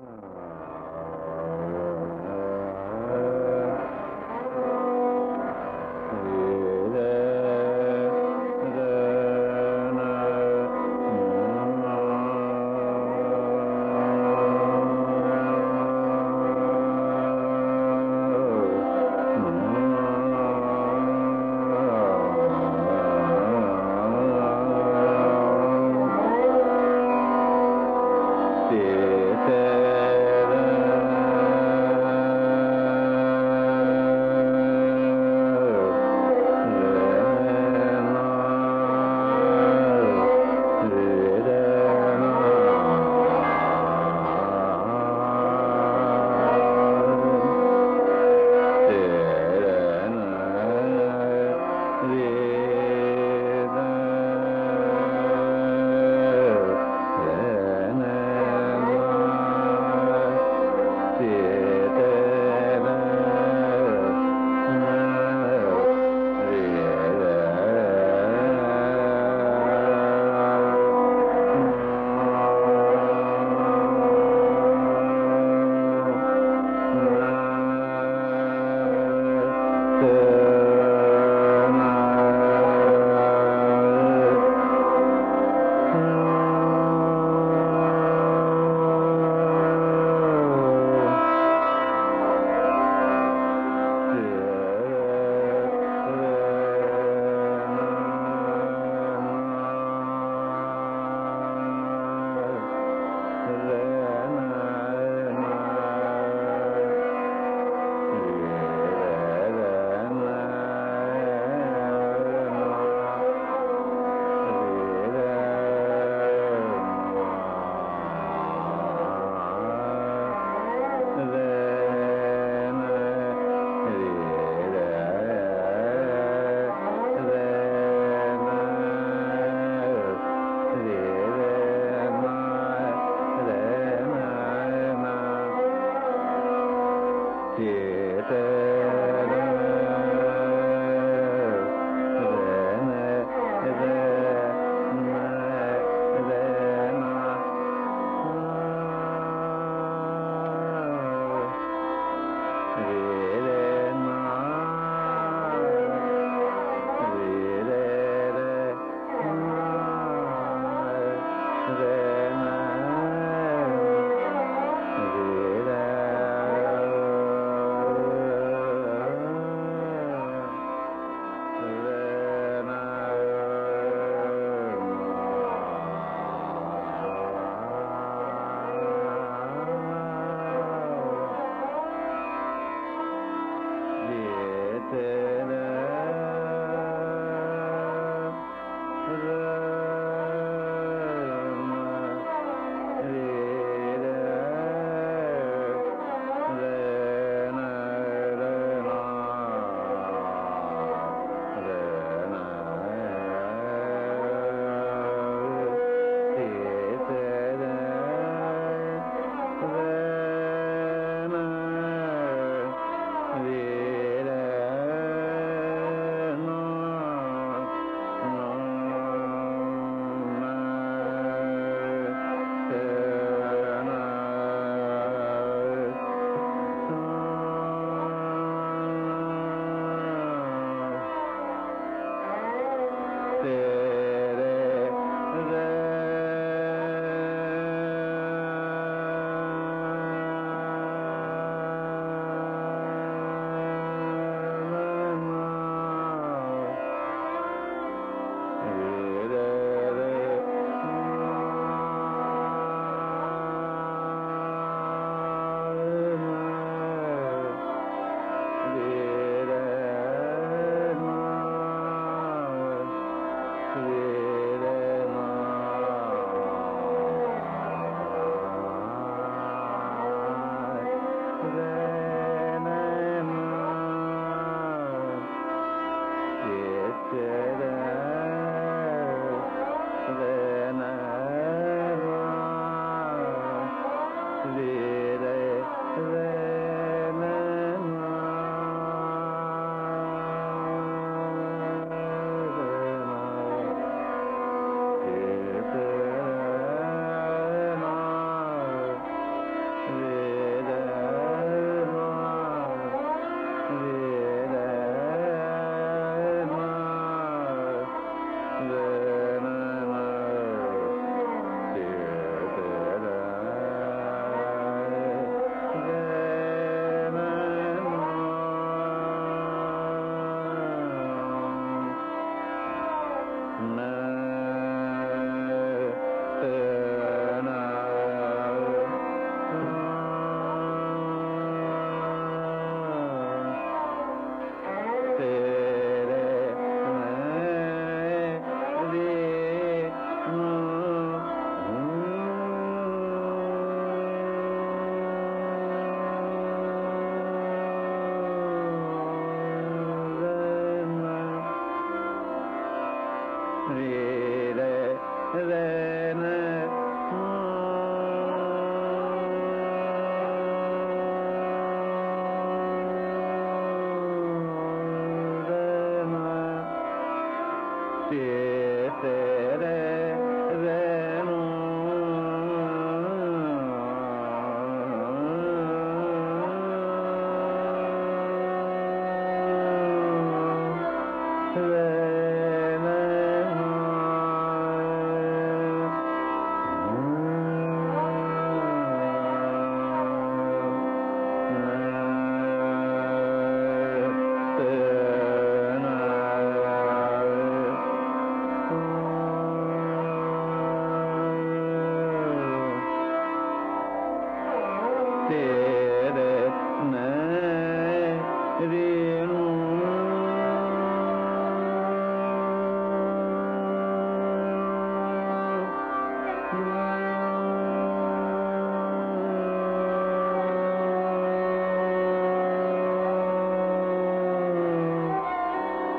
रे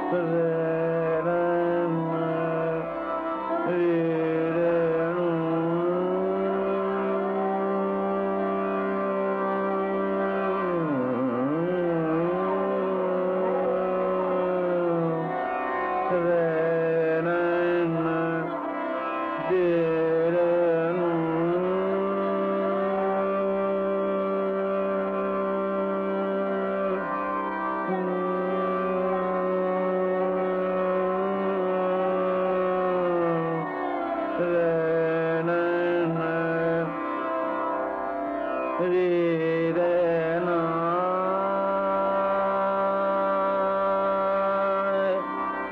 after.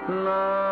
love.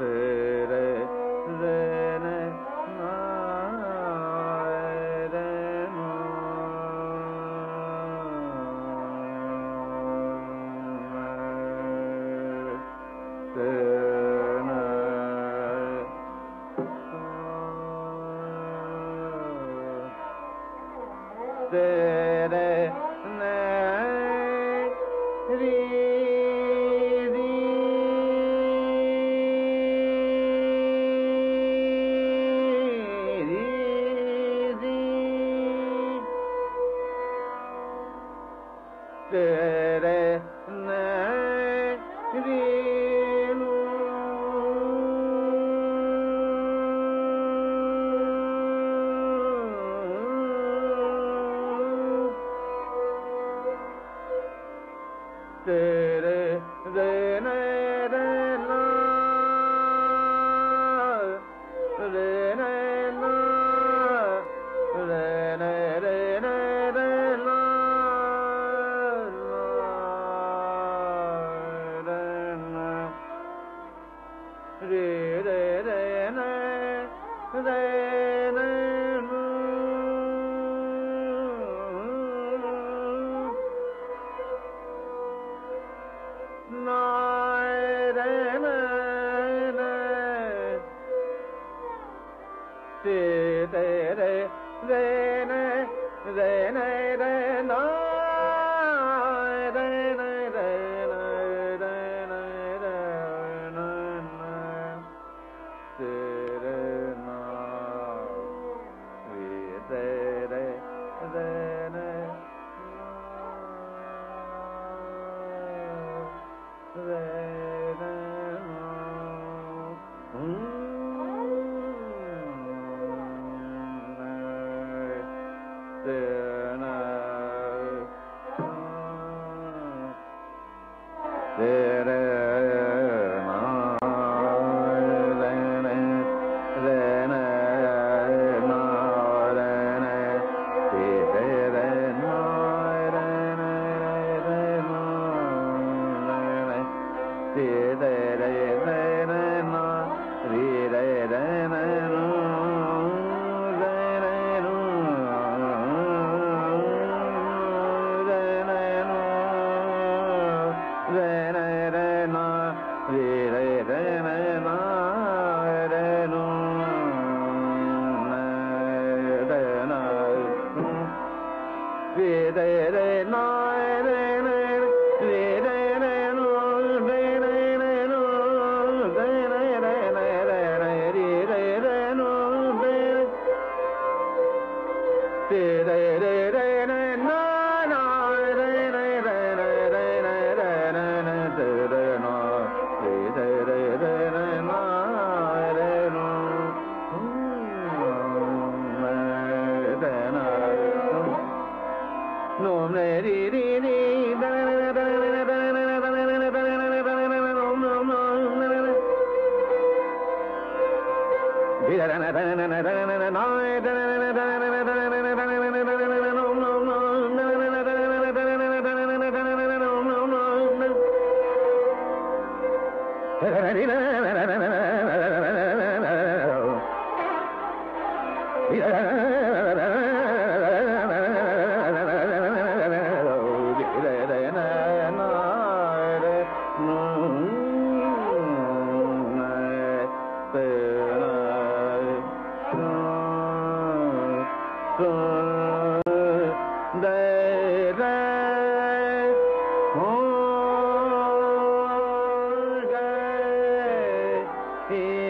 से And the Thank you. फिर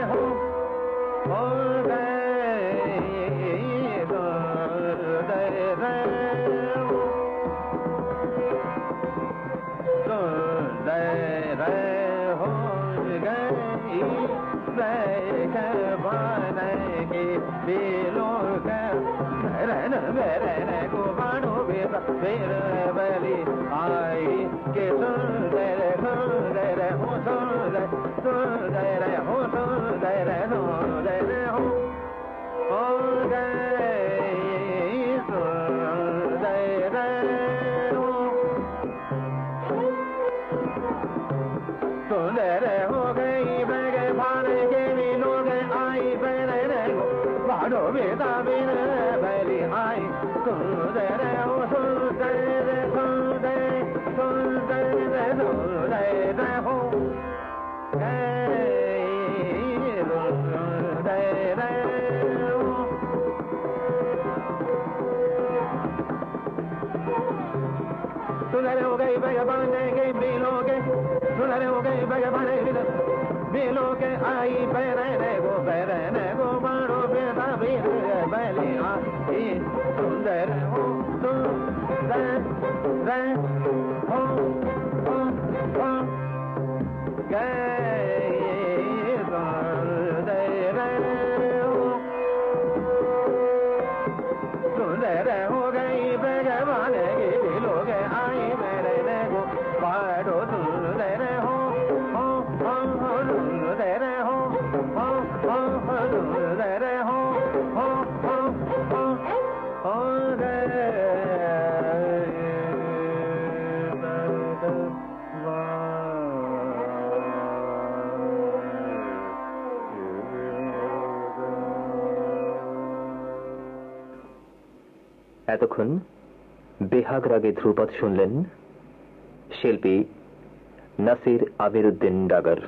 ಬಾನಗೆ आई के सुंदर सुंदर हो सुंदर सुंदर हो सुंदर सुंदर गए बनेगे, मिलोगे दुल्हन हो गई बग बने मिलोगे, आई पैरने गो पैरने गो बाड़ो बेटा भी आई सुंदर हो रे हो गए এতক্ষণ বেহাগ রাগে ধ্রুপদ শুনলেন শিল্পী নাসির আবিরুদ্দিন ডাগার।